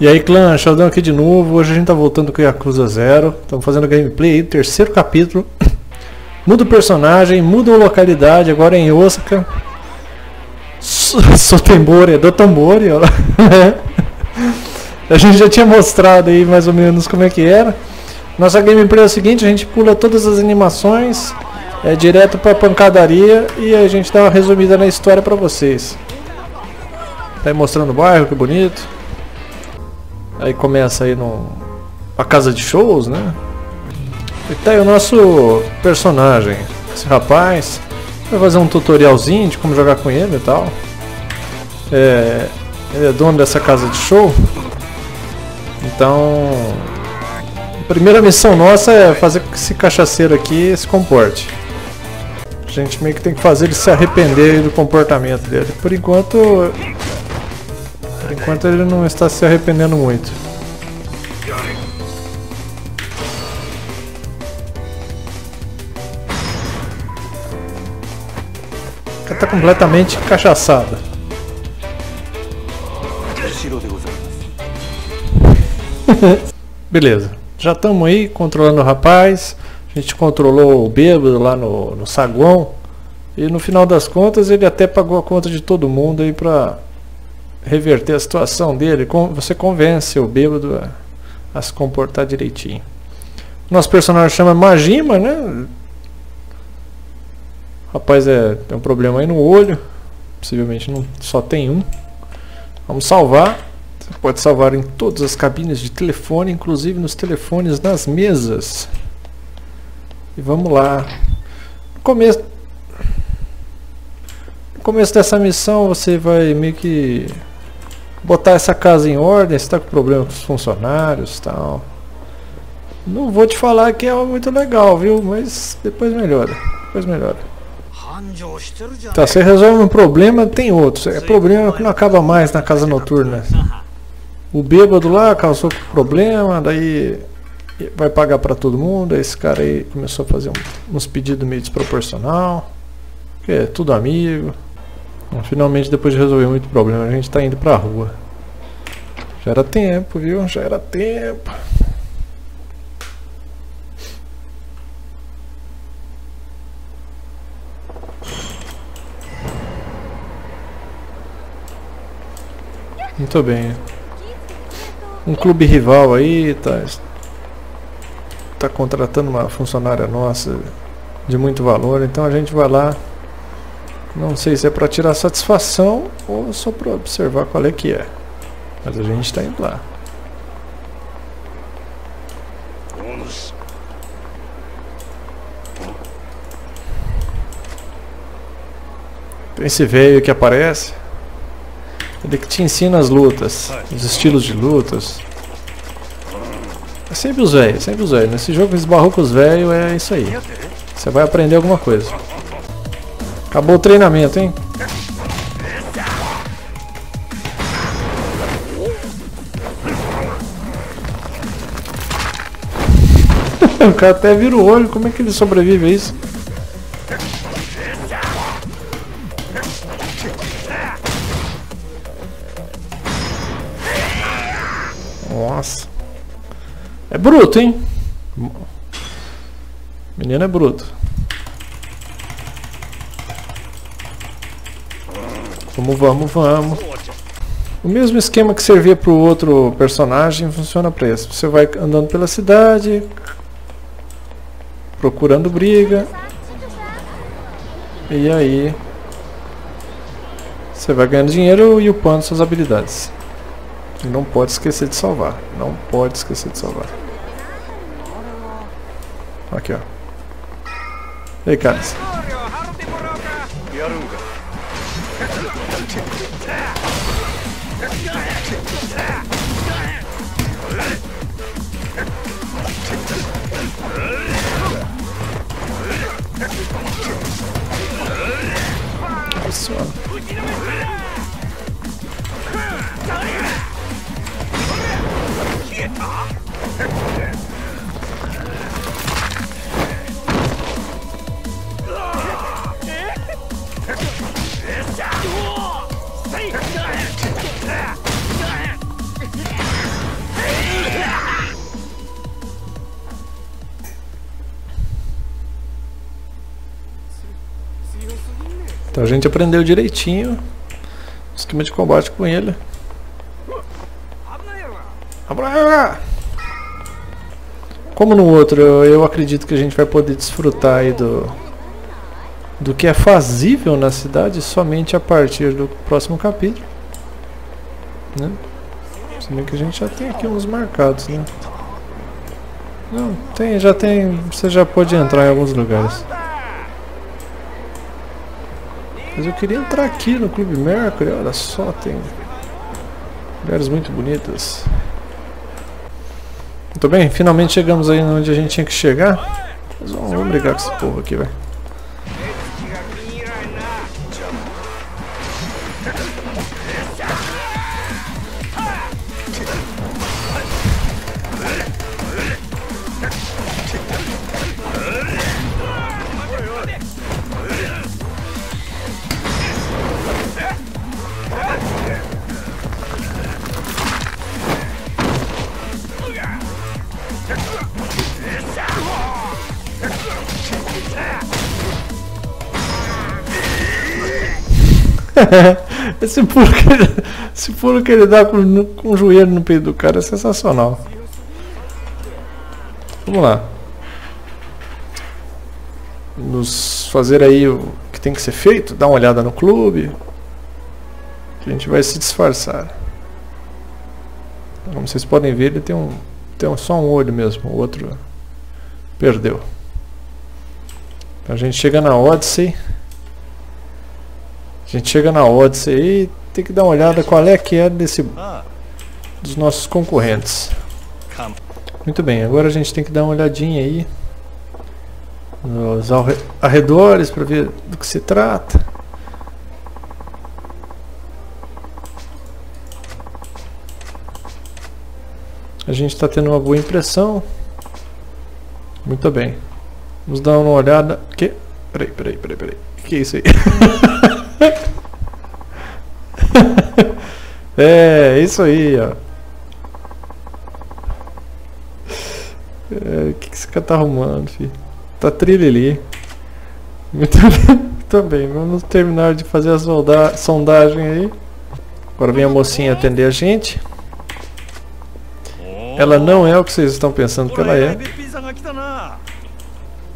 E aí clã, Sheldon aqui de novo, hoje a gente tá voltando com Yakuza Zero, estamos fazendo gameplay aí, terceiro capítulo. Muda o personagem, muda a localidade, agora é em Osaka. Sotembori, é do Tambori, ó. a gente já tinha mostrado aí mais ou menos como é que era. Nossa gameplay é o seguinte, a gente pula todas as animações, é direto pra pancadaria e a gente dá uma resumida na história pra vocês. Tá aí mostrando o bairro, que bonito. Aí começa aí no a casa de shows, né? E tá aí o nosso personagem, esse rapaz. Vai fazer um tutorialzinho de como jogar com ele e tal. É, ele é dono dessa casa de show. Então, a primeira missão nossa é fazer com que esse cachaceiro aqui se comporte. A gente meio que tem que fazer ele se arrepender do comportamento dele. Por enquanto, por enquanto ele não está se arrependendo muito. Ela está completamente cachaçada. Beleza, já estamos aí controlando o rapaz. A gente controlou o bêbado lá no, no saguão. E no final das contas ele até pagou a conta de todo mundo aí pra reverter a situação dele. Você convence o bêbado a, a se comportar direitinho. Nosso personagem chama Majima, né? O rapaz é, tem um problema aí no olho. Possivelmente não, só tem um. Vamos salvar. Você pode salvar em todas as cabines de telefone, inclusive nos telefones nas mesas. E vamos lá. No começo, no começo dessa missão você vai meio que botar essa casa em ordem, se está com problema com os funcionários tal. Não vou te falar que é muito legal, viu? Mas depois melhora. Depois melhora. Tá, você resolve um problema, tem outros. É problema que não acaba mais na casa noturna. O bêbado lá causou problema, daí vai pagar para todo mundo. Esse cara aí começou a fazer uns pedidos meio desproporcional. Que é tudo amigo. Finalmente, depois de resolver muito problema, a gente está indo pra rua. Já era tempo, viu? Já era tempo. Muito bem. Um clube rival aí tá, tá contratando uma funcionária nossa de muito valor, então a gente vai lá. Não sei se é para tirar satisfação ou só para observar qual é que é. Mas a gente está indo lá. Tem esse velho que aparece. Ele que te ensina as lutas, os estilos de lutas. É sempre os velhos, sempre os velhos. Nesse jogo esbarrou com os velhos, é isso aí. Você vai aprender alguma coisa. Acabou o treinamento, hein? o cara até vira o olho, como é que ele sobrevive a isso? Nossa. É bruto, hein? Menino é bruto. Vamos, vamos, vamos. O mesmo esquema que servia para o outro personagem funciona para esse. Você vai andando pela cidade, procurando briga. E aí você vai ganhando dinheiro e upando suas habilidades. E não pode esquecer de salvar. Não pode esquecer de salvar. Aqui, ó. E aí, caras. Gente aprendeu direitinho o esquema de combate com ele. Como no outro, eu, acredito que a gente vai poder desfrutar aí do, do que é fazível na cidade somente a partir do próximo capítulo. Né? Se bem que a gente já tem aqui uns marcados, né? Não, tem, já tem. Você já pode entrar em alguns lugares. Mas eu queria entrar aqui no Clube Mercury, olha só, tem lugares muito bonitas. Muito bem, finalmente chegamos aí onde a gente tinha que chegar. Mas vamos, vamos brigar com esse povo aqui, velho. esse, pulo que ele, esse pulo que ele dá com, com o joelho no peito do cara é sensacional. Vamos lá. Nos fazer aí o que tem que ser feito, dar uma olhada no clube. A gente vai se disfarçar. Como vocês podem ver, ele tem um tem só um olho mesmo, o outro perdeu. A gente chega na Odyssey. A gente chega na Odyssey e tem que dar uma olhada qual é que é desse dos nossos concorrentes. Muito bem, agora a gente tem que dar uma olhadinha aí nos arredores para ver do que se trata. A gente está tendo uma boa impressão. Muito bem. Vamos dar uma olhada. Que? Peraí, peraí, peraí, peraí. Que é isso aí? é, isso aí, ó. É, o que, que esse cara tá arrumando, filho? Tá trilha ali. Muito bem, vamos terminar de fazer a sondagem aí. Agora vem a mocinha atender a gente. Ela não é o que vocês estão pensando que ela é.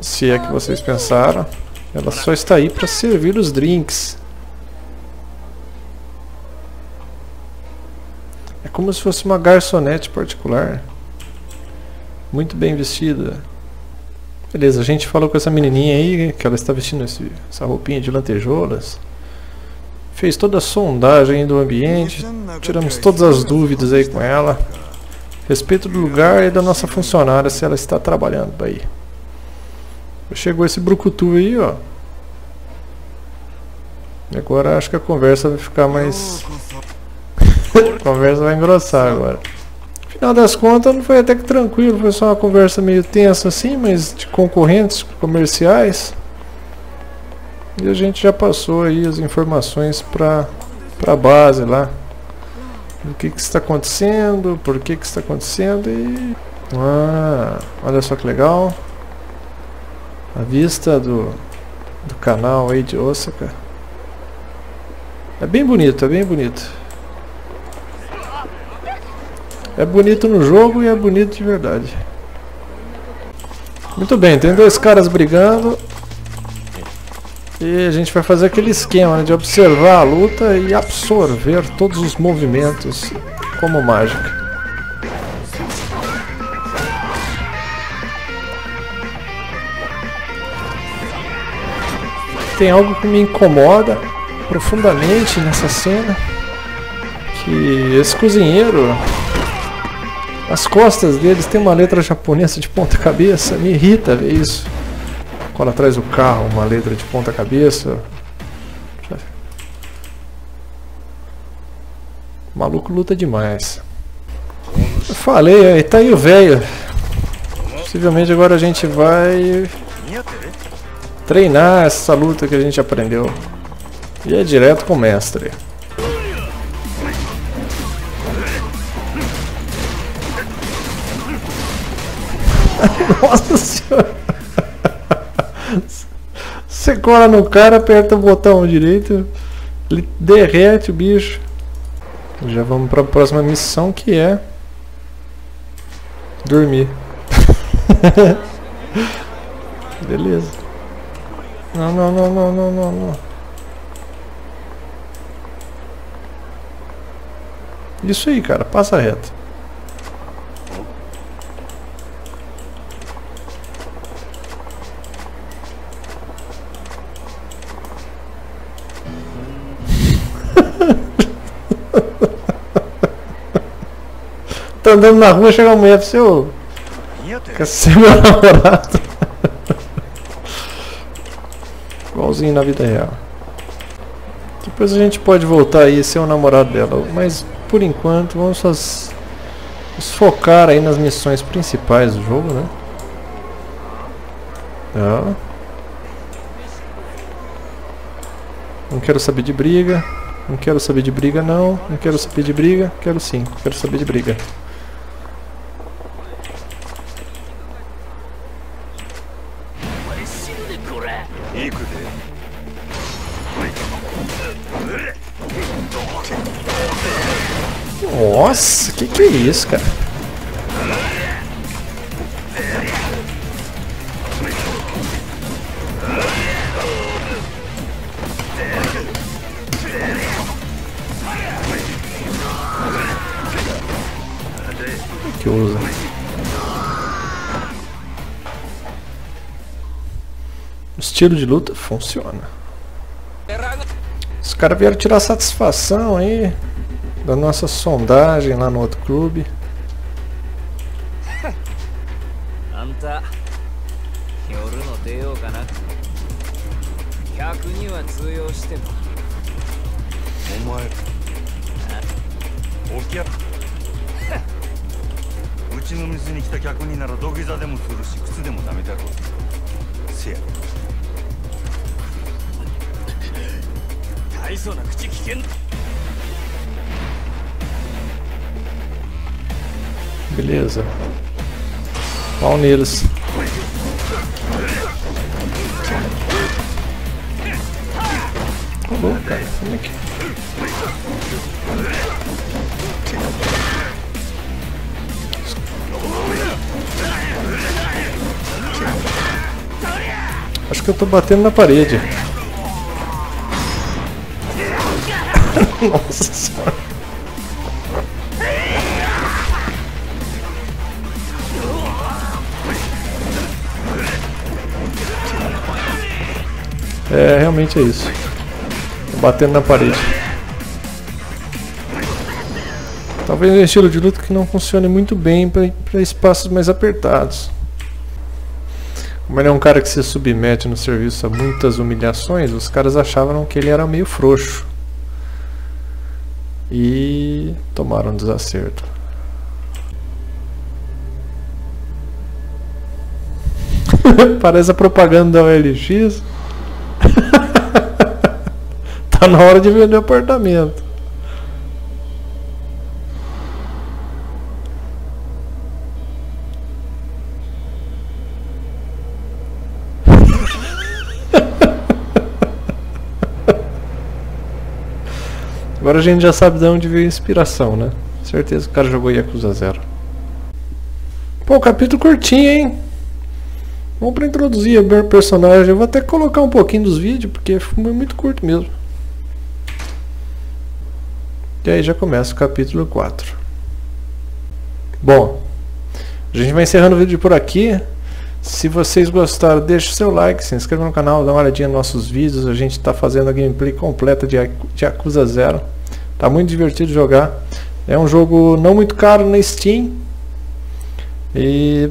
Se é que vocês pensaram. Ela só está aí para servir os drinks. Como se fosse uma garçonete particular. Muito bem vestida. Beleza, a gente falou com essa menininha aí, que ela está vestindo esse, essa roupinha de lantejoulas. Fez toda a sondagem do ambiente, tiramos todas as dúvidas aí com ela. Respeito do lugar e da nossa funcionária se ela está trabalhando aí. Chegou esse brucutu aí, ó. E agora acho que a conversa vai ficar mais... a conversa vai engrossar agora. Final das contas não foi até que tranquilo, foi só uma conversa meio tensa assim, mas de concorrentes comerciais. E a gente já passou aí as informações para a base lá. O que, que está acontecendo, por que, que está acontecendo e... Ah, olha só que legal a vista do, do canal aí de Osaka. É bem bonito, é bem bonito. É bonito no jogo e é bonito de verdade. Muito bem, tem dois caras brigando. E a gente vai fazer aquele esquema de observar a luta e absorver todos os movimentos como mágica. tem algo que me incomoda profundamente nessa cena. Que esse cozinheiro, as costas deles tem uma letra japonesa de ponta cabeça. Me irrita ver isso. Quando atrás do carro uma letra de ponta cabeça. O maluco luta demais. Eu falei, aí tá aí o velho. Possivelmente agora a gente vai treinar essa luta que a gente aprendeu. E é direto com o mestre. Nossa senhora! Você cola no cara, aperta o botão direito, ele derrete o bicho. Já vamos para a próxima missão que é dormir. Beleza. Não, não, não, não, não, não, não. Isso aí, cara, passa reto. Andando na rua, chega uma mulher pro seu. Quer ser meu namorado? Igualzinho na vida real. Depois a gente pode voltar aí e ser o namorado dela. Mas por enquanto vamos, faz... vamos focar aí nas missões principais do jogo, né? Tá. Não quero saber de briga. Não quero saber de briga não. Não quero saber de briga. Quero sim. Quero saber de briga. Nossa, que que é isso, cara? Que usa. Estilo de luta funciona. Os caras vieram tirar satisfação aí da nossa sondagem lá no outro clube. Anta, 夜の出ようかな。100には通用しても。お前、お客。うちの店に来た客になら土下座でもするし、靴でも舐めたろう。せや。大層な口危険。Beleza. Pau neles. Tá louco, cara. Como é que... Acho que eu tô batendo na parede. Nossa senhora. É, realmente é isso. Tô batendo na parede. Talvez um estilo de luta que não funcione muito bem para espaços mais apertados. Como ele é um cara que se submete no serviço a muitas humilhações, os caras achavam que ele era meio frouxo. E tomaram um desacerto. Parece a propaganda da OLX. tá na hora de vender o apartamento. Agora a gente já sabe de onde veio a inspiração, né? Certeza que o cara jogou Yakuza Zero. Pô, capítulo curtinho, hein? Vamos para introduzir o personagem. Eu vou até colocar um pouquinho dos vídeos, porque foi muito curto mesmo. E aí já começa o capítulo 4. Bom, a gente vai encerrando o vídeo por aqui. Se vocês gostaram, deixe o seu like, se inscreva no canal, dá uma olhadinha nos nossos vídeos. A gente está fazendo a gameplay completa de Yakuza Zero. Tá muito divertido jogar. É um jogo não muito caro na Steam. E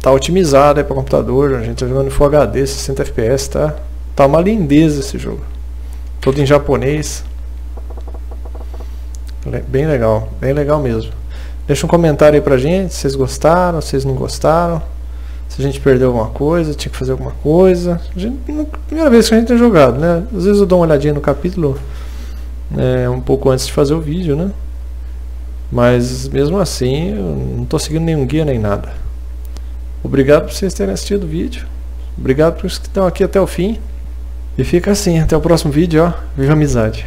tá otimizado para computador, a gente tá jogando Full HD, 60 FPS, tá? Tá uma lindeza esse jogo. Todo em japonês. Bem legal, bem legal mesmo. Deixa um comentário aí pra gente, se vocês gostaram, se vocês não gostaram. Se a gente perdeu alguma coisa, tinha que fazer alguma coisa. Gente, primeira vez que a gente tem jogado, né? Às vezes eu dou uma olhadinha no capítulo é, um pouco antes de fazer o vídeo, né? Mas mesmo assim, eu não estou seguindo nenhum guia nem nada. Obrigado por vocês terem assistido o vídeo. Obrigado por que estão aqui até o fim. E fica assim, até o próximo vídeo, ó. Viva a amizade.